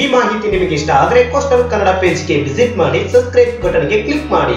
ಈ ಮಾಹಿತಿ ನಿಮಗೆ ಇಷ್ಟ ಆದರೆ ಕೋಸ್ಟಲ್ ಕನ್ನಡ ಪೇಜ್ಗೆ ವಿಸಿಟ್ ಮಾಡಿ ಸಬ್ಸ್ಕ್ರೈಬ್ ಬಟನ್ಗೆ ಕ್ಲಿಕ್ ಮಾಡಿ.